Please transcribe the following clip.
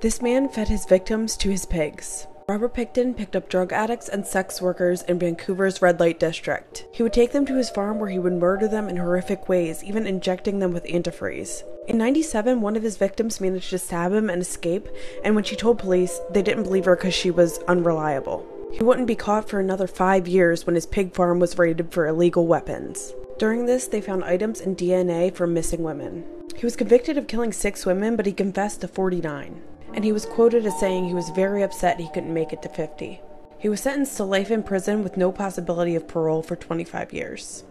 This man fed his victims to his pigs. Robert Pickton picked up drug addicts and sex workers in Vancouver's red light district. He would take them to his farm where he would murder them in horrific ways, even injecting them with antifreeze. In 97, one of his victims managed to stab him and escape, and when she told police, they didn't believe her because she was unreliable. He wouldn't be caught for another five years when his pig farm was raided for illegal weapons. During this, they found items and DNA from missing women. He was convicted of killing six women, but he confessed to 49 and he was quoted as saying he was very upset he couldn't make it to 50. He was sentenced to life in prison with no possibility of parole for 25 years.